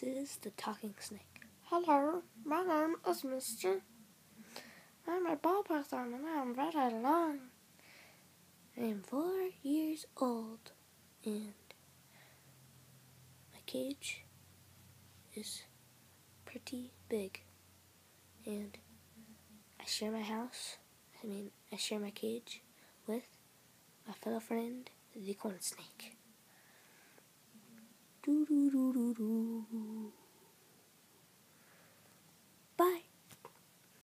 This is the talking snake. Hello, my name is Mr. I'm a ball python and I'm very long. I am four years old and my cage is pretty big. And I share my house, I mean, I share my cage with my fellow friend, the corn snake. Do do do do do.